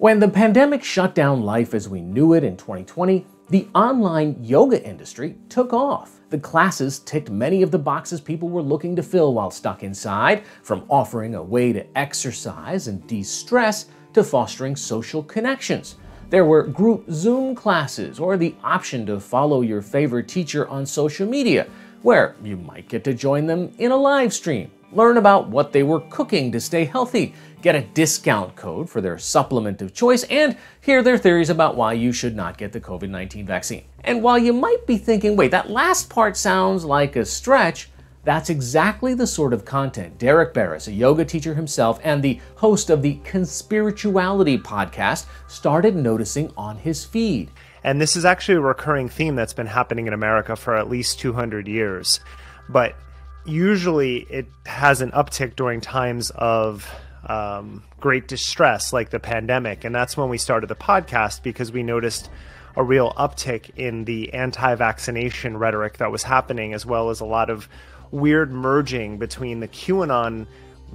When the pandemic shut down life as we knew it in 2020, the online yoga industry took off. The classes ticked many of the boxes people were looking to fill while stuck inside, from offering a way to exercise and de stress to fostering social connections. There were group Zoom classes or the option to follow your favorite teacher on social media, where you might get to join them in a live stream learn about what they were cooking to stay healthy, get a discount code for their supplement of choice, and hear their theories about why you should not get the COVID 19 vaccine. And while you might be thinking, wait, that last part sounds like a stretch, that's exactly the sort of content Derek Beres, a yoga teacher himself and the host of the Conspirituality podcast, started noticing on his feed. And this is actually a recurring theme that's been happening in America for at least 200 years. But usually it has an uptick during times of um, great distress, like the pandemic. And that's when we started the podcast because we noticed a real uptick in the anti vaccination rhetoric that was happening, as well as a lot of weird merging between the QAnon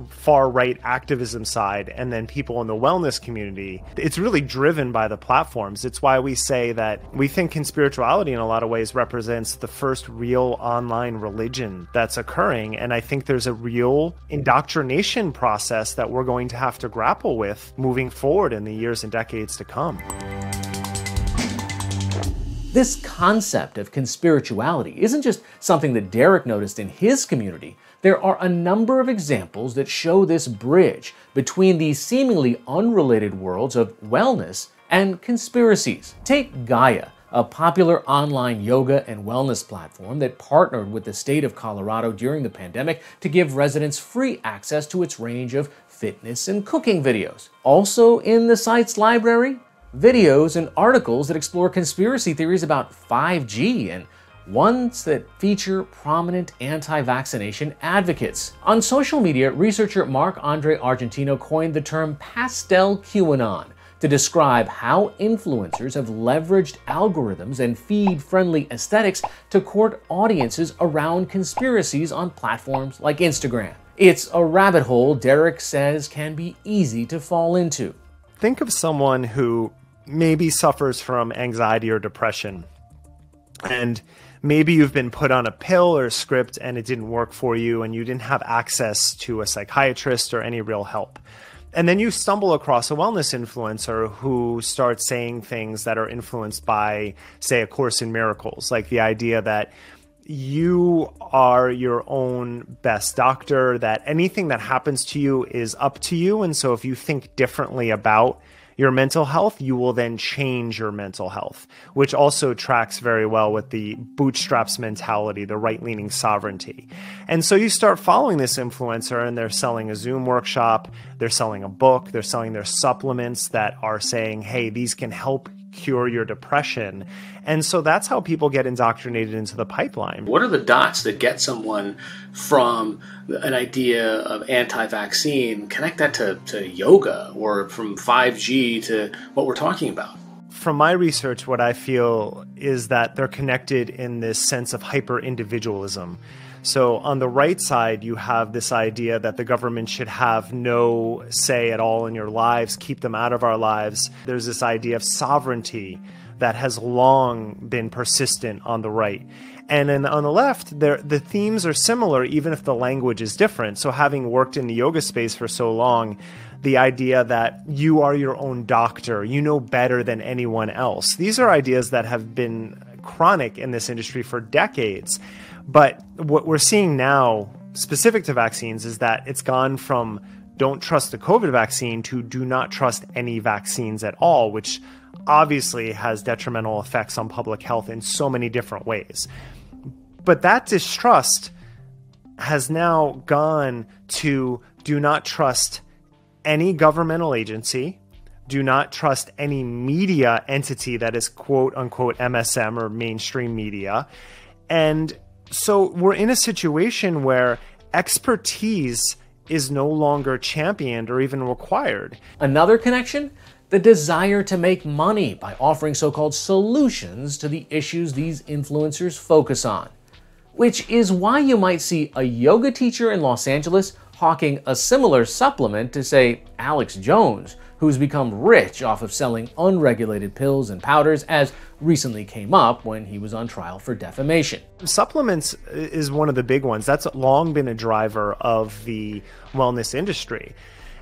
far right activism side and then people in the wellness community. It's really driven by the platforms. It's why we say that we think conspirituality in a lot of ways represents the first real online religion that's occurring. And I think there's a real indoctrination process that we're going to have to grapple with moving forward in the years and decades to come. This concept of conspirituality isn't just something that Derek noticed in his community. There are a number of examples that show this bridge between the seemingly unrelated worlds of wellness and conspiracies. Take Gaia, a popular online yoga and wellness platform that partnered with the state of Colorado during the pandemic to give residents free access to its range of fitness and cooking videos. Also in the site's library, videos and articles that explore conspiracy theories about 5G and ones that feature prominent anti vaccination advocates. On social media, researcher Marc Andre Argentino coined the term pastel QAnon to describe how influencers have leveraged algorithms and feed friendly aesthetics to court audiences around conspiracies on platforms like Instagram. It's a rabbit hole Derek says can be easy to fall into. Think of someone who maybe suffers from anxiety or depression and maybe you've been put on a pill or a script and it didn't work for you and you didn't have access to a psychiatrist or any real help. And then you stumble across a wellness influencer who starts saying things that are influenced by, say, A Course in Miracles, like the idea that you are your own best doctor, that anything that happens to you is up to you. And so if you think differently about your mental health, you will then change your mental health, which also tracks very well with the bootstraps mentality, the right leaning sovereignty. And so you start following this influencer, and they're selling a Zoom workshop, they're selling a book, they're selling their supplements that are saying, hey, these can help cure your depression. And so that's how people get indoctrinated into the pipeline. What are the dots that get someone from an idea of anti vaccine, connect that to, to yoga or from 5G to what we're talking about? From my research, what I feel is that they're connected in this sense of hyper individualism. So, on the right side, you have this idea that the government should have no say at all in your lives, keep them out of our lives. There's this idea of sovereignty that has long been persistent on the right. And then on the left, the themes are similar, even if the language is different. So, having worked in the yoga space for so long, the idea that you are your own doctor, you know better than anyone else. These are ideas that have been chronic in this industry for decades. But what we're seeing now, specific to vaccines, is that it's gone from don't trust the COVID vaccine to do not trust any vaccines at all, which obviously has detrimental effects on public health in so many different ways. But that distrust has now gone to do not trust any governmental agency, do not trust any media entity that is quote unquote MSM or mainstream media. And so we're in a situation where expertise is no longer championed or even required. Another connection? The desire to make money by offering so called solutions to the issues these influencers focus on. Which is why you might see a yoga teacher in Los Angeles hawking a similar supplement to, say, Alex Jones, who's become rich off of selling unregulated pills and powders, as recently came up when he was on trial for defamation. Supplements is one of the big ones. That's long been a driver of the wellness industry.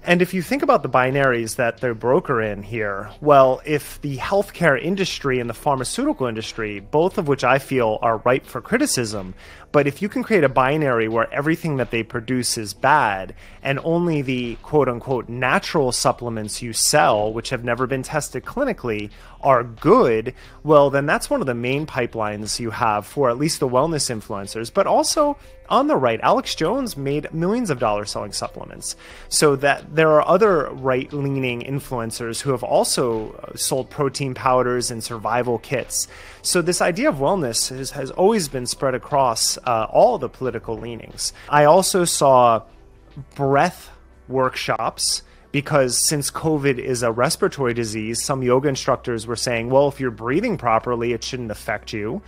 And if you think about the binaries that they're broker in here, well, if the healthcare industry and the pharmaceutical industry, both of which I feel are ripe for criticism, but if you can create a binary where everything that they produce is bad and only the quote unquote natural supplements you sell, which have never been tested clinically, are good, well, then that's one of the main pipelines you have for at least the wellness influencers, but also on the right, Alex Jones made millions of dollars selling supplements. So that there are other right-leaning influencers who have also sold protein powders and survival kits. So this idea of wellness has, has always been spread across uh, all the political leanings. I also saw breath workshops because since COVID is a respiratory disease, some yoga instructors were saying, well, if you're breathing properly, it shouldn't affect you.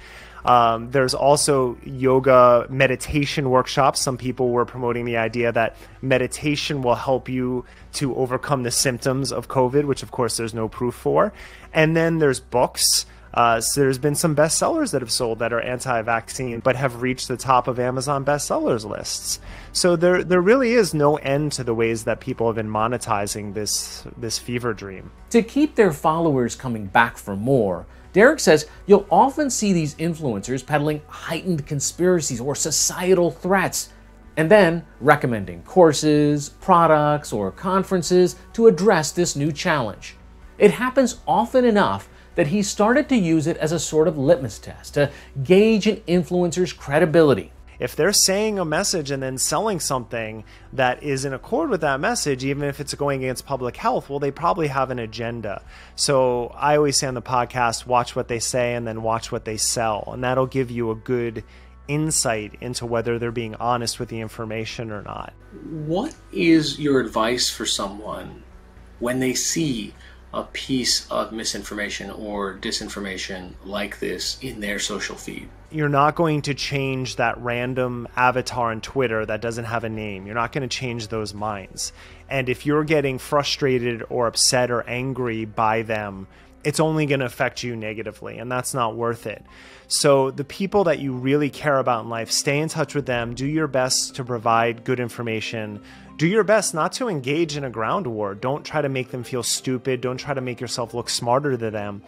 Um, there's also yoga meditation workshops. Some people were promoting the idea that meditation will help you to overcome the symptoms of COVID, which of course there's no proof for. And then there's books. Uh, so there's been some bestsellers that have sold that are anti-vaccine, but have reached the top of Amazon bestsellers lists. So there, there really is no end to the ways that people have been monetizing this, this fever dream. To keep their followers coming back for more, Derek says you'll often see these influencers peddling heightened conspiracies or societal threats, and then recommending courses, products, or conferences to address this new challenge. It happens often enough that he started to use it as a sort of litmus test to gauge an influencer's credibility if they're saying a message and then selling something that is in accord with that message, even if it's going against public health, well, they probably have an agenda. So I always say on the podcast, watch what they say and then watch what they sell. And that'll give you a good insight into whether they're being honest with the information or not. What is your advice for someone when they see a piece of misinformation or disinformation like this in their social feed? You're not going to change that random avatar on Twitter that doesn't have a name. You're not going to change those minds. And if you're getting frustrated or upset or angry by them, it's only going to affect you negatively, and that's not worth it. So, the people that you really care about in life, stay in touch with them, do your best to provide good information, do your best not to engage in a ground war. Don't try to make them feel stupid. Don't try to make yourself look smarter than them,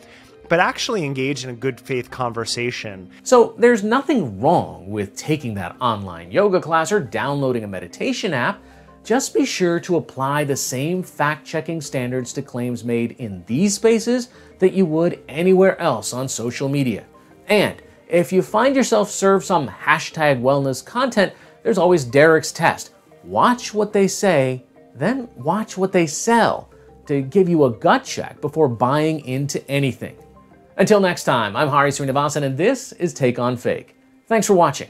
but actually engage in a good faith conversation. So there's nothing wrong with taking that online yoga class or downloading a meditation app. Just be sure to apply the same fact checking standards to claims made in these spaces that you would anywhere else on social media. And if you find yourself served some hashtag wellness content, there's always Derek's test watch what they say, then watch what they sell to give you a gut check before buying into anything. Until next time, I'm Hari Srinivasan, and this is Take on Fake. Thanks for watching.